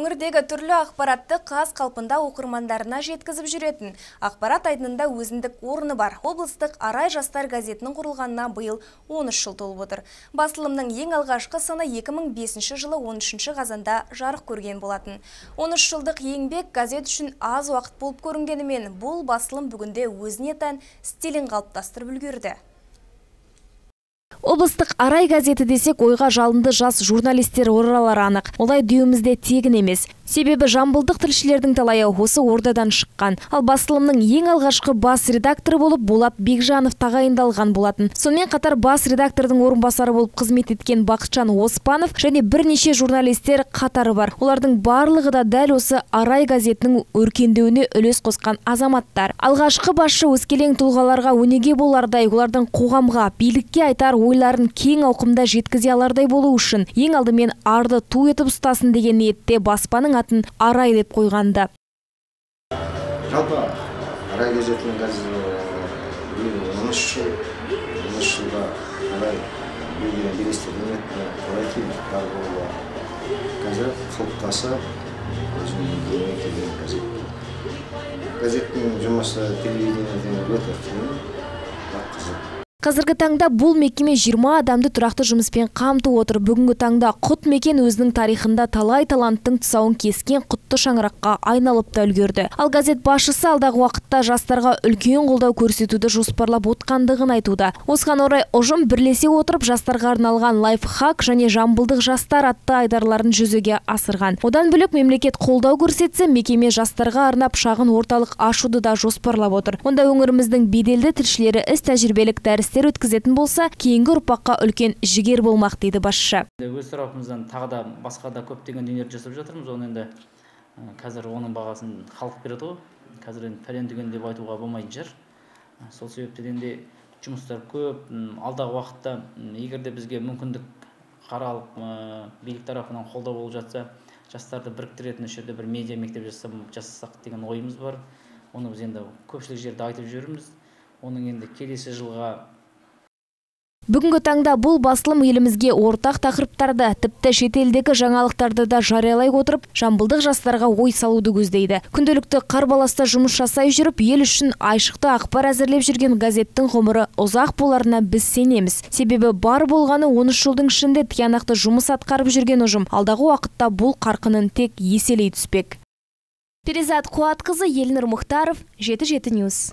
өңірдегі түрлі ақпаратты қаз қалпында оқырмандарына жеткізіп жүретін. Ақпарат айдынында өзіндік орны бар. Облыстық арай жастар газетінің құрылғанына биыл 13 жыл толып отыр. Басылымның ең алғашқы саны 2005 жылы 13 қазанда жарық көрген болатын. 13 жылдық еңбек газет үшін аз уақыт болып көрінгенімен бұл басылым бүгінде өзіне тән стилін қалыптастырып үлгерді. Облыстық арай газеті десек ойға жалынды жас журналистер оралары анық. Олай деуімізде тегін емес. Себебі жамбылдық тілшілердің талайы осы ордадан шыққан. Ал басылымның ең алғашқы бас редакторы болып Болат Бекжанов тағайындалған болатын. Сонымен қатар бас редактордың орынбасары болып қызмет еткен Бақытжан Оспанов және бірнеше журналистер қатары бар. Олардың барлығы да дәл осы арай газетінің өркендеуіне үлес қосқан азаматтар. Алғашқы басшы өскелең тұлғаларға өнеге болардай, олардың қоғамға, билікке айтар ойларын кең ауқымда жеткізе алардай болу үшін ең алдымен арды ту етіп ұстасын деген ниетте баспаның атын арай деп қойғанды. Жалпы арай газетінің қазір он үш жыл он үш жылда арай бар болуға қазір қалыптаса өзінің келген газет. Газеттің жұмысы телевидениеден өте қиын қызық. Қазіргі таңда бұл мекеме 20 адамды тұрақты жұмыспен қамтып отыр. Бүгінгі таңда құт мекен өзінің тарихында талай таланттың тұсауын кескен құтты шаңыраққа айналып та үлгерді. Ал газет басшысы алдағы уақытта жастарға үлкен қолдау көрсетуді жоспарлап отқандығын айтуда. Осыған орай ұжым бірлесе отырып жастарға арналған лайфхак және жамбылдық жастар атты айдарларын жүзеге асырған. Одан бөлек мемлекет қолдау көрсетсе, мекеме жастарға арнап шағын орталық ашуды да жоспарлап отыр. Онда өңіріміздің беделді тілшілері іс тәжірибелік дәріс дәрістер өткізетін болса кейінгі ұрпаққа үлкен жігер болмақ дейді басшы. Өз тарапымыздан тағы да басқа да көптеген дүниелерді жасап жатырмыз. Оны енді қазір оның бағасын халық береді ғой. Қазір енді пәлен түген деп айтуға болмайтын шығар сол себептен де жұмыстар көп. Алдағы уақытта егер де бізге мүмкіндік қаралық билік тарапынан қолдау болып жатса жастарды біріктіретін жерде бір медиа мектеп жасасақ деген ойымыз бар. Оны біз енді көпшілік жерде айтып жүрміз оның енді келесі жылға Бүгінгі таңда бұл басылым елімізге ортақ тақырыптарды, тіпті шетелдегі жаңалықтарды да жариялай отырып, жамбылдық жастарға ой салуды көздейді. Күнделікті қарбаласта жұмыс жасай жүріп, ел үшін айшықты ақпар әзірлеп жүрген газеттің ғұмыры ұзақ боларына біз сенеміз. Себебі бар болғаны 13 жылдың ішінде тиянақты жұмыс атқарып жүрген ұжым алдағы уақытта бұл қарқынын тек еселей түспек. Перизат Қуатқызы, Елнұр Мұхтаров, 77 Ньюс.